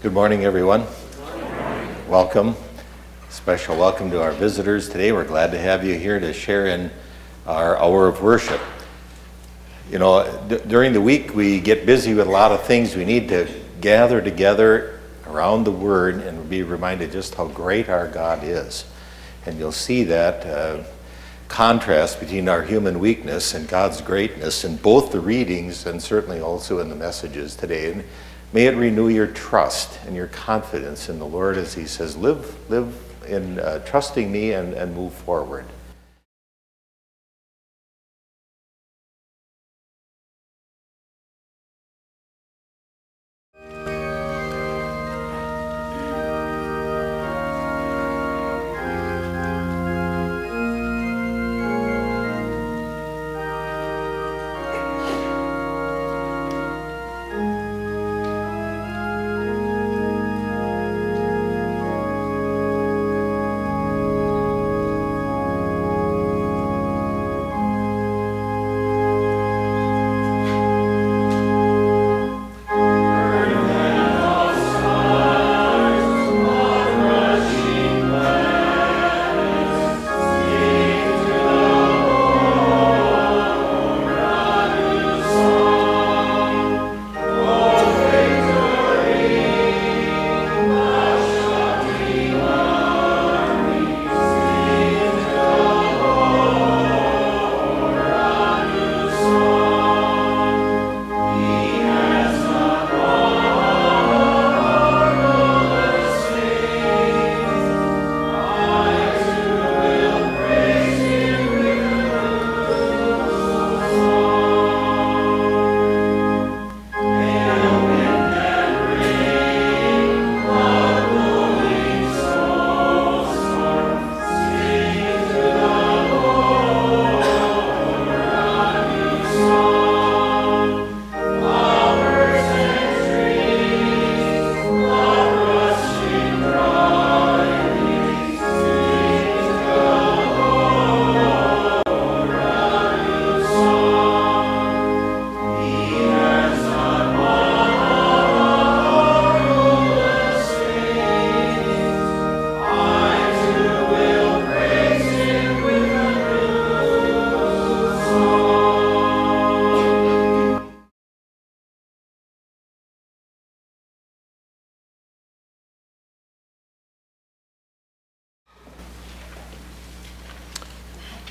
Good morning, everyone. Welcome. Special welcome to our visitors today. We're glad to have you here to share in our hour of worship. You know, d- during the week we get busy with a lot of things. We need to gather together around the Word and be reminded just how great our God is. And you'll see that uh, contrast between our human weakness and God's greatness in both the readings and certainly also in the messages today. And may it renew your trust and your confidence in the Lord as He says, live, live in uh, trusting me and, and move forward.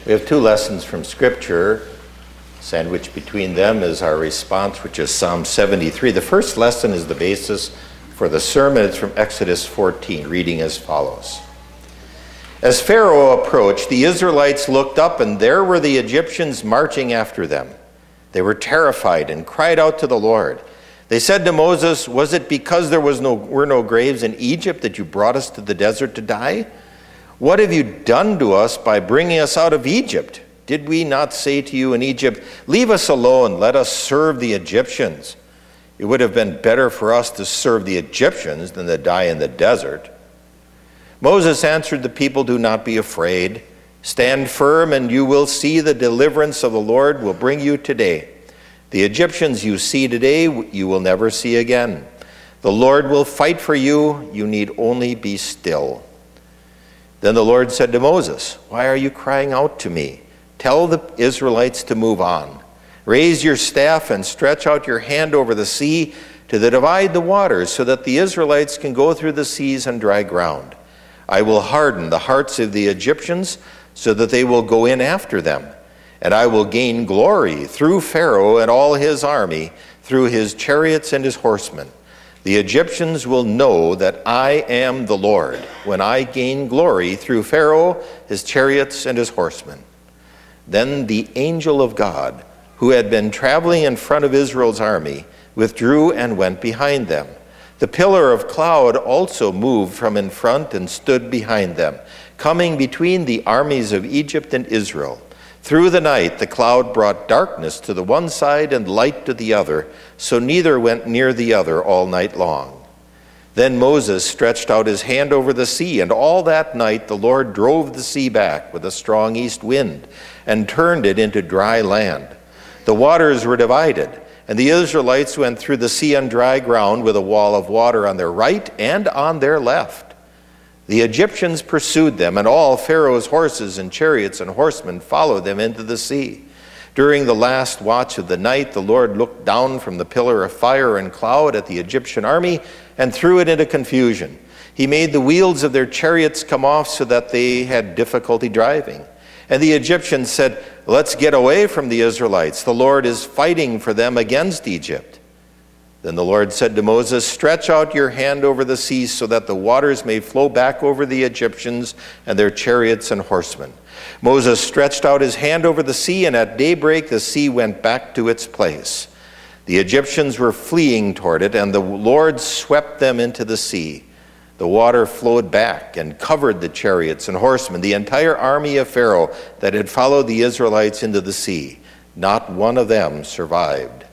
We have two lessons from Scripture. Sandwiched between them is our response, which is Psalm 73. The first lesson is the basis for the sermon. It's from Exodus 14, reading as follows. As Pharaoh approached, the Israelites looked up, and there were the Egyptians marching after them. They were terrified and cried out to the Lord. They said to Moses, Was it because there was no, were no graves in Egypt that you brought us to the desert to die? What have you done to us by bringing us out of Egypt? Did we not say to you in Egypt, Leave us alone, let us serve the Egyptians? It would have been better for us to serve the Egyptians than to die in the desert. Moses answered the people, Do not be afraid. Stand firm, and you will see the deliverance of the Lord will bring you today. The Egyptians you see today, you will never see again. The Lord will fight for you. You need only be still. Then the Lord said to Moses, Why are you crying out to me? Tell the Israelites to move on. Raise your staff and stretch out your hand over the sea to divide the waters so that the Israelites can go through the seas on dry ground. I will harden the hearts of the Egyptians so that they will go in after them. And I will gain glory through Pharaoh and all his army, through his chariots and his horsemen. The Egyptians will know that I am the Lord when I gain glory through Pharaoh, his chariots, and his horsemen. Then the angel of God, who had been traveling in front of Israel's army, withdrew and went behind them. The pillar of cloud also moved from in front and stood behind them, coming between the armies of Egypt and Israel. Through the night, the cloud brought darkness to the one side and light to the other, so neither went near the other all night long. Then Moses stretched out his hand over the sea, and all that night the Lord drove the sea back with a strong east wind and turned it into dry land. The waters were divided, And the Israelites went through the sea on dry ground with a wall of water on their right and on their left. The Egyptians pursued them, and all Pharaoh's horses and chariots and horsemen followed them into the sea. During the last watch of the night, the Lord looked down from the pillar of fire and cloud at the Egyptian army and threw it into confusion. He made the wheels of their chariots come off so that they had difficulty driving. And the Egyptians said, Let's get away from the Israelites. The Lord is fighting for them against Egypt. Then the Lord said to Moses, Stretch out your hand over the sea so that the waters may flow back over the Egyptians and their chariots and horsemen. Moses stretched out his hand over the sea, and at daybreak the sea went back to its place. The Egyptians were fleeing toward it, and the Lord swept them into the sea. The water flowed back and covered the chariots and horsemen, the entire army of Pharaoh that had followed the Israelites into the sea. Not one of them survived.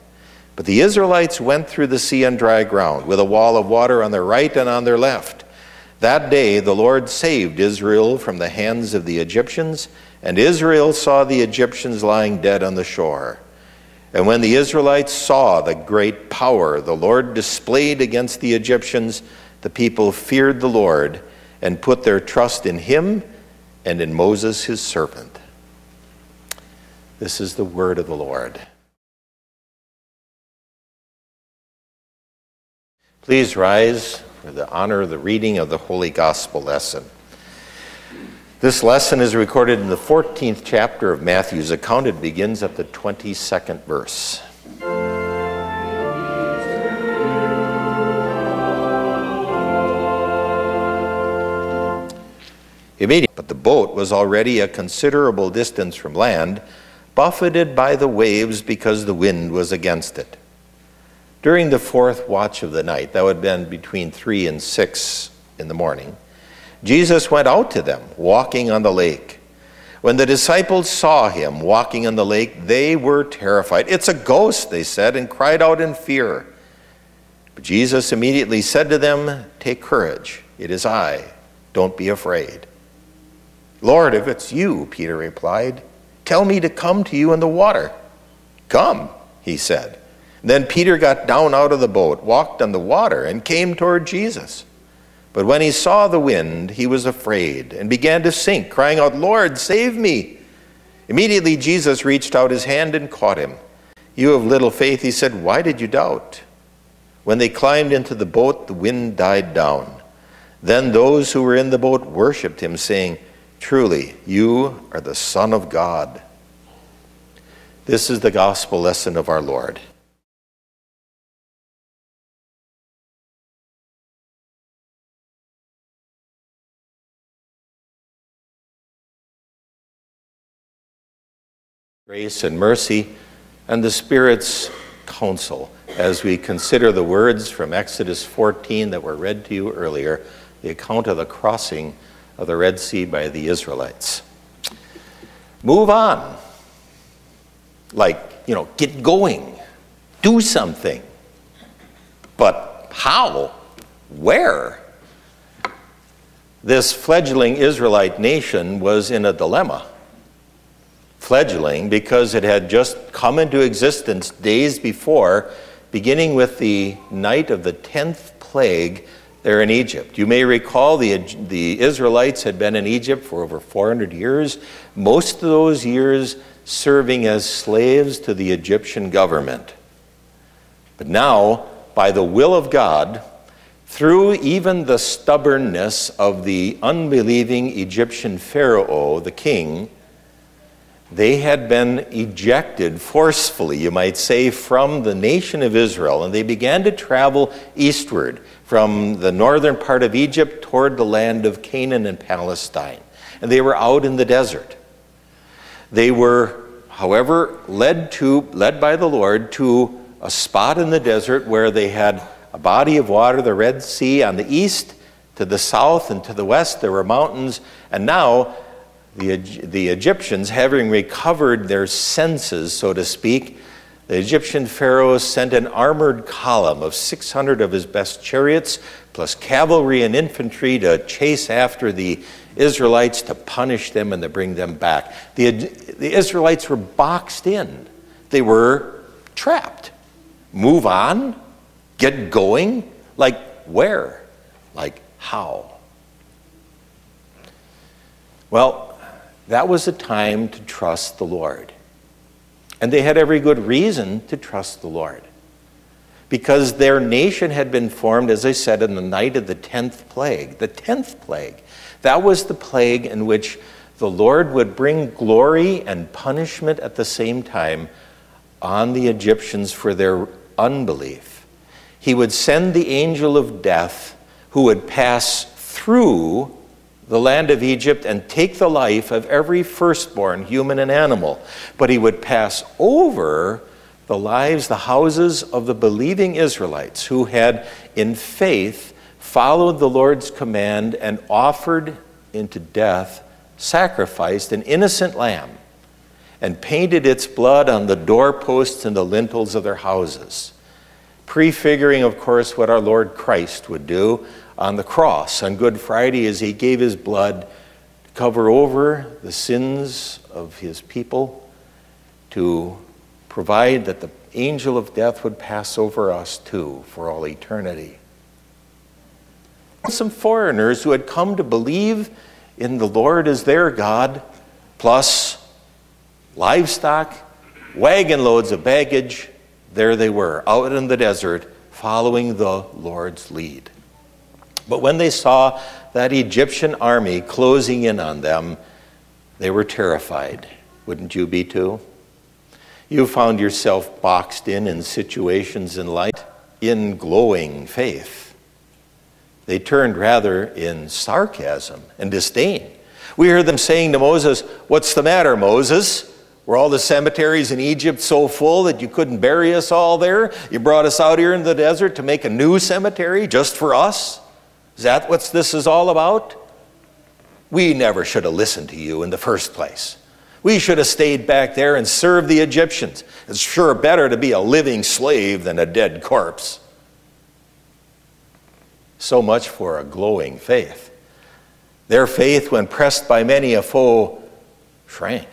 But the Israelites went through the sea on dry ground, with a wall of water on their right and on their left. That day the Lord saved Israel from the hands of the Egyptians, and Israel saw the Egyptians lying dead on the shore. And when the Israelites saw the great power the Lord displayed against the Egyptians, the people feared the Lord and put their trust in him and in Moses his servant. This is the word of the Lord. Please rise for the honor of the reading of the Holy Gospel lesson. This lesson is recorded in the 14th chapter of Matthew's account. It begins at the 22nd verse. Immediately, but the boat was already a considerable distance from land, buffeted by the waves because the wind was against it. During the fourth watch of the night, that would have been between three and six in the morning, Jesus went out to them, walking on the lake. When the disciples saw him walking on the lake, they were terrified. It's a ghost, they said, and cried out in fear. But Jesus immediately said to them, Take courage, it is I, don't be afraid. Lord, if it's you, Peter replied, tell me to come to you in the water. Come, he said. Then Peter got down out of the boat, walked on the water, and came toward Jesus. But when he saw the wind, he was afraid and began to sink, crying out, Lord, save me. Immediately Jesus reached out his hand and caught him. You have little faith, he said, why did you doubt? When they climbed into the boat, the wind died down. Then those who were in the boat worshipped him, saying, Truly, you are the Son of God. This is the gospel lesson of our Lord. Grace and mercy and the Spirit's counsel as we consider the words from Exodus 14 that were read to you earlier, the account of the crossing of the Red Sea by the Israelites. Move on. Like, you know, get going, do something. But how? Where? This fledgling Israelite nation was in a dilemma. Fledgling because it had just come into existence days before, beginning with the night of the 10th plague there in Egypt. You may recall the, the Israelites had been in Egypt for over 400 years, most of those years serving as slaves to the Egyptian government. But now, by the will of God, through even the stubbornness of the unbelieving Egyptian Pharaoh, the king, they had been ejected forcefully, you might say, from the nation of Israel, and they began to travel eastward from the northern part of Egypt toward the land of Canaan and Palestine. And they were out in the desert. They were, however, led to led by the Lord to a spot in the desert where they had a body of water, the Red Sea on the east, to the south and to the west there were mountains, and now the, the Egyptians, having recovered their senses, so to speak, the Egyptian pharaoh sent an armored column of 600 of his best chariots, plus cavalry and infantry to chase after the Israelites to punish them and to bring them back. The, the Israelites were boxed in, they were trapped. Move on? Get going? Like where? Like how? Well, that was a time to trust the Lord. And they had every good reason to trust the Lord. Because their nation had been formed, as I said, in the night of the 10th plague. The 10th plague. That was the plague in which the Lord would bring glory and punishment at the same time on the Egyptians for their unbelief. He would send the angel of death who would pass through the land of Egypt and take the life of every firstborn, human and animal. But he would pass over the lives, the houses of the believing Israelites who had, in faith, followed the Lord's command and offered into death, sacrificed an innocent lamb, and painted its blood on the doorposts and the lintels of their houses. Prefiguring, of course, what our Lord Christ would do on the cross on Good Friday as he gave his blood to cover over the sins of his people, to provide that the angel of death would pass over us too for all eternity. Some foreigners who had come to believe in the Lord as their God, plus livestock, wagon loads of baggage, there they were, out in the desert, following the Lord's lead. But when they saw that Egyptian army closing in on them, they were terrified. Wouldn't you be too? You found yourself boxed in in situations in light in glowing faith. They turned rather in sarcasm and disdain. We heard them saying to Moses, What's the matter, Moses? Were all the cemeteries in Egypt so full that you couldn't bury us all there? You brought us out here in the desert to make a new cemetery just for us? Is that what this is all about? We never should have listened to you in the first place. We should have stayed back there and served the Egyptians. It's sure better to be a living slave than a dead corpse. So much for a glowing faith. Their faith, when pressed by many a foe, shrank.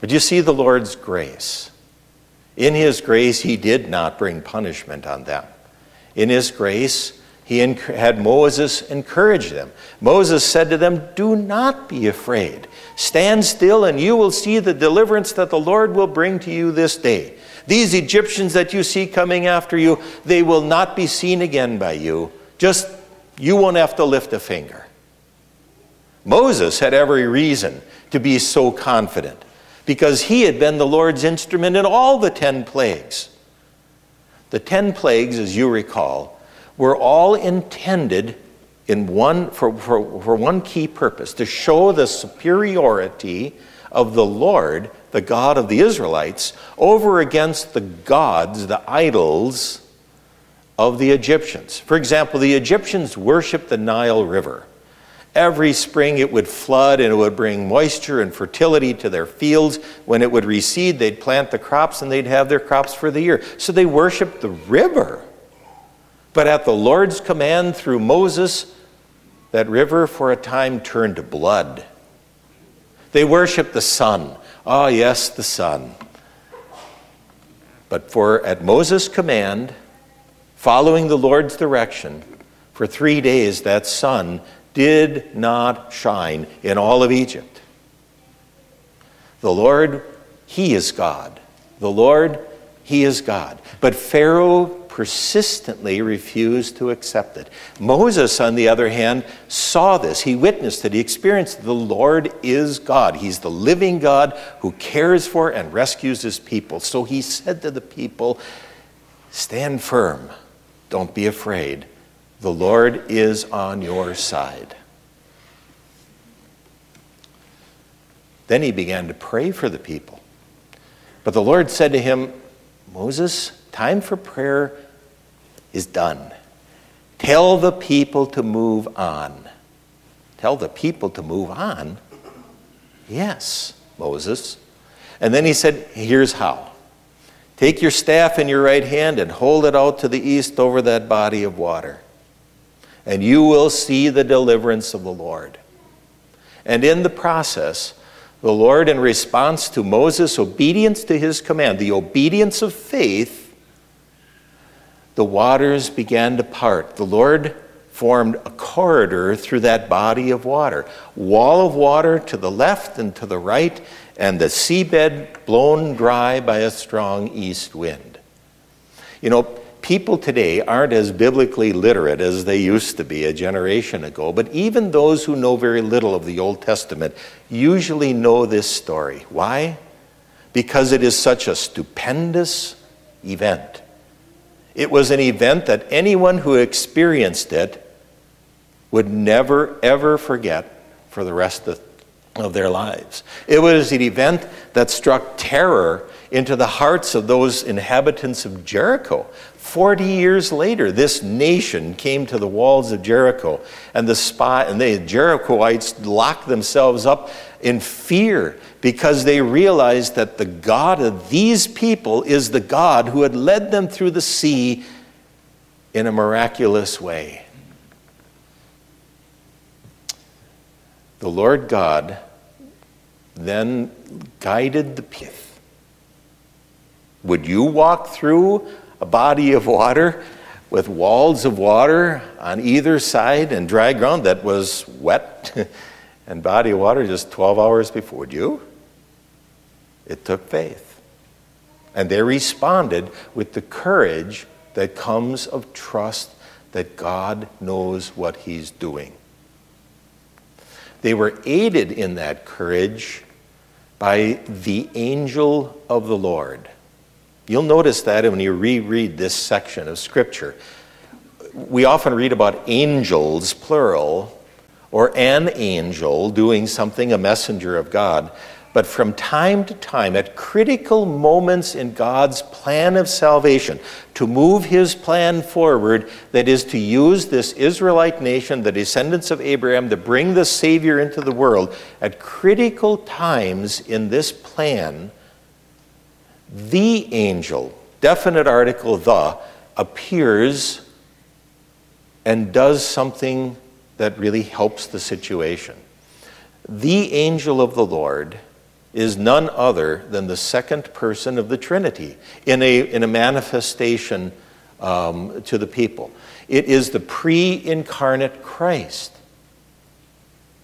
But you see the Lord's grace. In His grace, He did not bring punishment on them. In His grace, he had Moses encourage them. Moses said to them, Do not be afraid. Stand still, and you will see the deliverance that the Lord will bring to you this day. These Egyptians that you see coming after you, they will not be seen again by you. Just, you won't have to lift a finger. Moses had every reason to be so confident because he had been the Lord's instrument in all the ten plagues. The ten plagues, as you recall, were all intended in one, for, for, for one key purpose to show the superiority of the Lord, the God of the Israelites, over against the gods, the idols of the Egyptians. For example, the Egyptians worshiped the Nile River. Every spring it would flood and it would bring moisture and fertility to their fields. When it would recede, they'd plant the crops and they'd have their crops for the year. So they worshiped the river. But at the Lord's command through Moses, that river for a time turned to blood. They worshiped the sun. Ah, oh, yes, the sun. But for at Moses' command, following the Lord's direction, for three days that sun did not shine in all of Egypt. The Lord, He is God. The Lord, He is God. But Pharaoh persistently refused to accept it. Moses, on the other hand, saw this. He witnessed it. He experienced it. the Lord is God. He's the living God who cares for and rescues his people. So he said to the people, Stand firm. Don't be afraid. The Lord is on your side. Then he began to pray for the people. But the Lord said to him, Moses, time for prayer is done. Tell the people to move on. Tell the people to move on? Yes, Moses. And then he said, Here's how. Take your staff in your right hand and hold it out to the east over that body of water, and you will see the deliverance of the Lord. And in the process, The Lord, in response to Moses' obedience to his command, the obedience of faith, the waters began to part. The Lord formed a corridor through that body of water, wall of water to the left and to the right, and the seabed blown dry by a strong east wind. You know, people today aren't as biblically literate as they used to be a generation ago, but even those who know very little of the Old Testament usually know this story. Why? Because it is such a stupendous event. It was an event that anyone who experienced it would never, ever forget for the rest of, their lives. It was an event that struck terror into the hearts of those inhabitants of Jericho. Forty years later, this nation came to the walls of Jericho, and the spy and the Jerichoites locked themselves up in fear because they realized that the God of these people is the God who had led them through the sea in a miraculous way. The Lord God then guided the people. Would you walk through a body of water with walls of water on either side and dry ground that was wet and body of water just 12 hours before? Would you? It took faith. And they responded with the courage that comes of trust that God knows what He's doing. They were aided in that courage by the angel of the Lord. You'll notice that when you reread this section of Scripture. We often read about angels, plural, or an angel doing something, a messenger of God. But from time to time, at critical moments in God's plan of salvation, to move his plan forward, that is to use this Israelite nation, the descendants of Abraham, to bring the Savior into the world, at critical times in this plan, the angel, definite article the, appears and does something that really helps the situation. The angel of the Lord is none other than the second person of the Trinity in a, in a manifestation um, to the people. It is the pre incarnate Christ.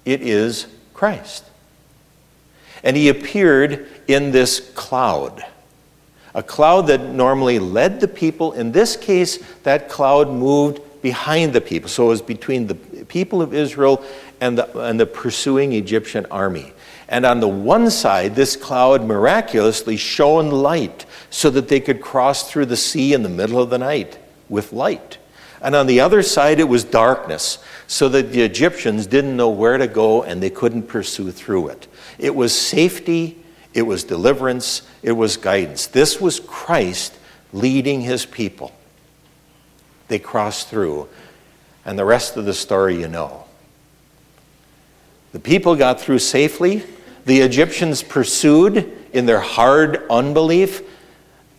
It is Christ. And he appeared in this cloud, a cloud that normally led the people. In this case, that cloud moved behind the people. So it was between the people of Israel and the, and the pursuing Egyptian army. And on the one side, this cloud miraculously shone light so that they could cross through the sea in the middle of the night with light. And on the other side, it was darkness so that the Egyptians didn't know where to go and they couldn't pursue through it. It was safety, it was deliverance, it was guidance. This was Christ leading his people. They crossed through, and the rest of the story you know. The people got through safely. The Egyptians pursued in their hard unbelief,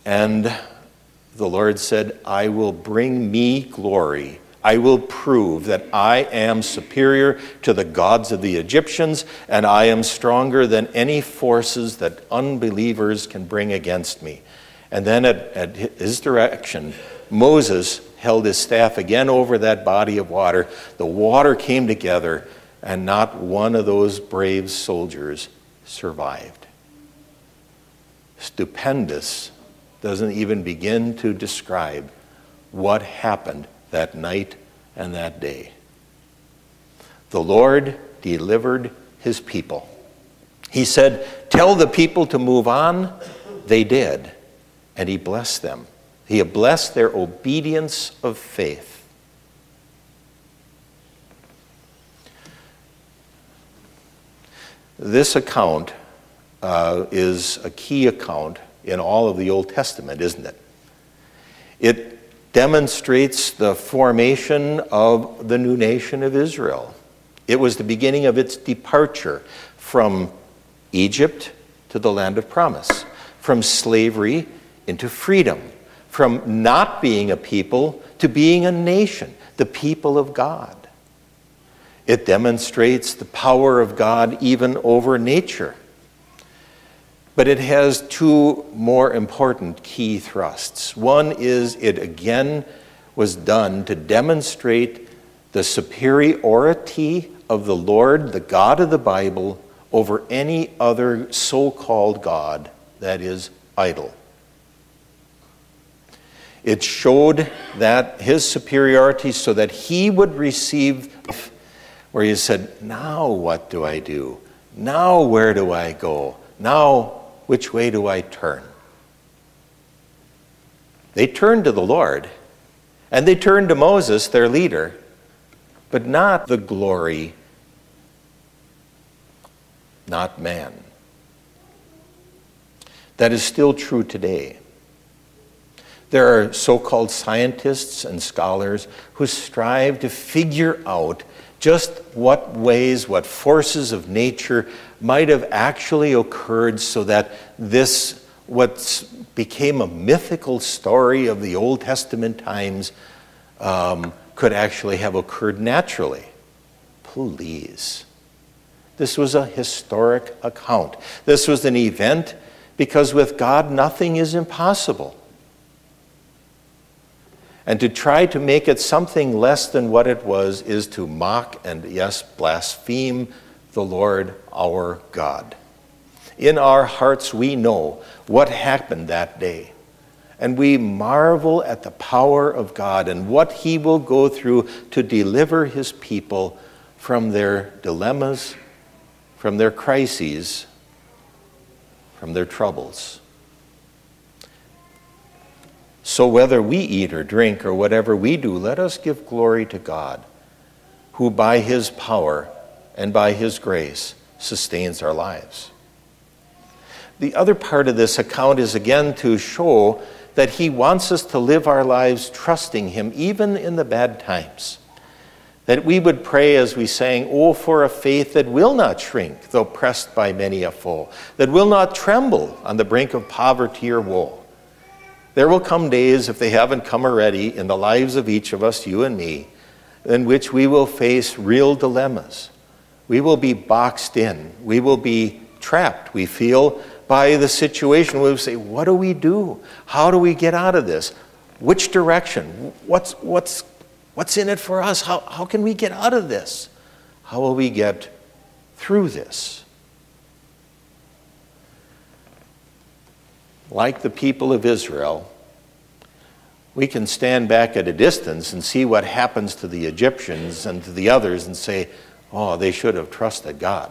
and the Lord said, I will bring me glory. I will prove that I am superior to the gods of the Egyptians, and I am stronger than any forces that unbelievers can bring against me. And then at, at his direction, Moses held his staff again over that body of water. The water came together, and not one of those brave soldiers survived. Stupendous doesn't even begin to describe what happened that night and that day. The Lord delivered his people. He said, Tell the people to move on. They did. And he blessed them. He blessed their obedience of faith. This account uh, is a key account in all of the Old Testament, isn't it? It demonstrates the formation of the new nation of Israel. It was the beginning of its departure from Egypt to the land of promise, from slavery into freedom, from not being a people to being a nation, the people of God. It demonstrates the power of God even over nature. But it has two more important key thrusts. One is it again was done to demonstrate the superiority of the Lord, the God of the Bible, over any other so called God that is idol. It showed that his superiority so that he would receive, where he said, Now what do I do? Now where do I go? Now which way do I turn? They turned to the Lord, and they turned to Moses, their leader, but not the glory, not man. That is still true today. There are so called scientists and scholars who strive to figure out just what ways, what forces of nature might have actually occurred so that this, what became a mythical story of the Old Testament times, um, could actually have occurred naturally. Please. This was a historic account. This was an event because with God nothing is impossible. And to try to make it something less than what it was is to mock and, yes, blaspheme the Lord our God. In our hearts, we know what happened that day. And we marvel at the power of God and what He will go through to deliver His people from their dilemmas, from their crises, from their troubles. So, whether we eat or drink or whatever we do, let us give glory to God, who by his power and by his grace sustains our lives. The other part of this account is again to show that he wants us to live our lives trusting him, even in the bad times. That we would pray as we sang, Oh, for a faith that will not shrink, though pressed by many a foe, that will not tremble on the brink of poverty or woe there will come days, if they haven't come already, in the lives of each of us, you and me, in which we will face real dilemmas. We will be boxed in. We will be trapped, we feel, by the situation. We will say, What do we do? How do we get out of this? Which direction? What's, what's, what's in it for us? How, how can we get out of this? How will we get through this? Like the people of Israel, we can stand back at a distance and see what happens to the Egyptians and to the others and say, oh, they should have trusted God.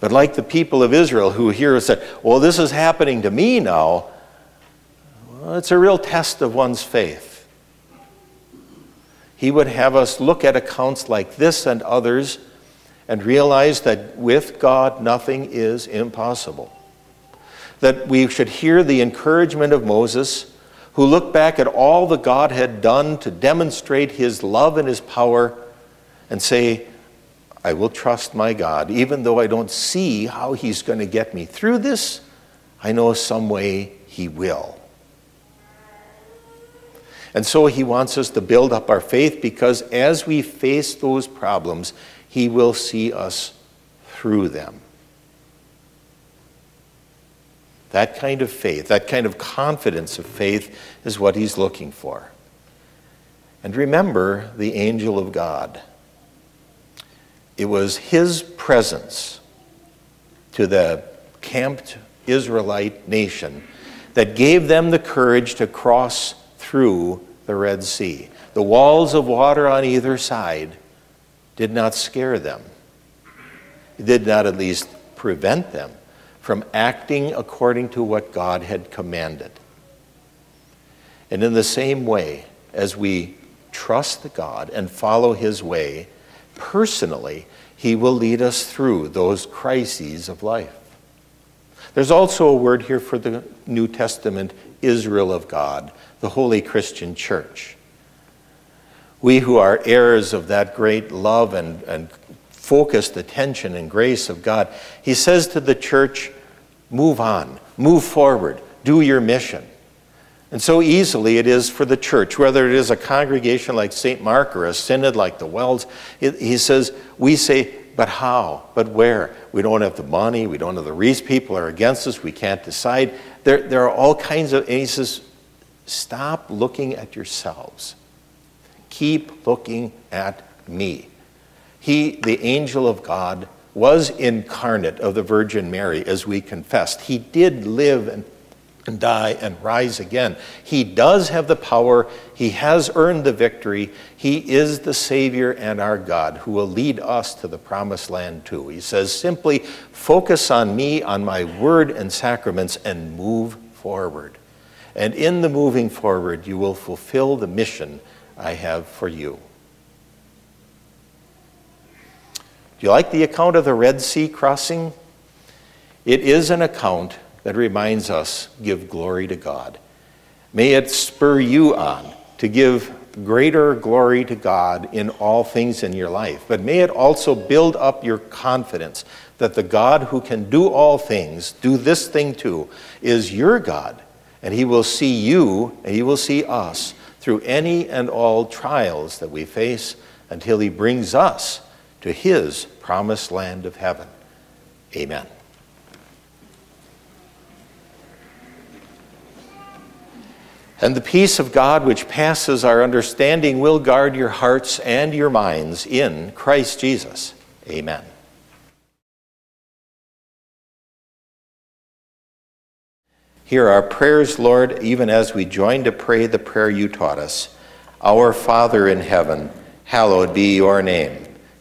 But like the people of Israel who hear said, well, this is happening to me now, well, it's a real test of one's faith. He would have us look at accounts like this and others and realize that with God nothing is impossible that we should hear the encouragement of Moses, who looked back at all that God had done to demonstrate his love and his power, and say, I will trust my God, even though I don't see how he's going to get me through this. I know some way he will. And so he wants us to build up our faith because as we face those problems, he will see us through them. That kind of faith, that kind of confidence of faith is what he's looking for. And remember the angel of God. It was his presence to the camped Israelite nation that gave them the courage to cross through the Red Sea. The walls of water on either side did not scare them, it did not at least prevent them from acting according to what God had commanded. And in the same way, as we trust the God and follow His way, personally, He will lead us through those crises of life. There's also a word here for the New Testament Israel of God, the Holy Christian Church. We who are heirs of that great love and, and focused attention and grace of God, He says to the church, Move on, move forward, do your mission. And so easily it is for the church, whether it is a congregation like St. Mark or a synod like the WELS, it, he says, we say, but how? But where? We don't have the money. We don't have the reason. People are against us. We can't decide. There, there are all kinds of. And he says, stop looking at yourselves. Keep looking at me. He, the angel of God, was incarnate of the Virgin Mary, as we confessed. He did live and, and die and rise again. He does have the power. He has earned the victory. He is the Savior and our God who will lead us to the promised land too. He says simply, focus on me, on my word and sacraments, and move forward. And in the moving forward, you will fulfill the mission I have for you. Do you like the account of the Red Sea crossing? It is an account that reminds us give glory to God. May it spur you on to give greater glory to God in all things in your life. But may it also build up your confidence that the God who can do all things, do this thing too, is your God. And he will see you and he will see us through any and all trials that we face until he brings us to his promised land of heaven. Amen. And the peace of God, which passes our understanding, will guard your hearts and your minds in Christ Jesus. Amen. Hear our prayers, Lord, even as we join to pray the prayer you taught us. Our Father in heaven, hallowed be your name.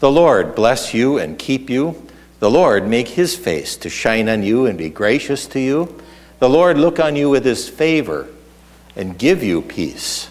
The Lord bless you and keep you. The Lord make his face to shine on you and be gracious to you. The Lord look on you with his favor and give you peace.